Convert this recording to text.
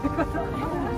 ってこ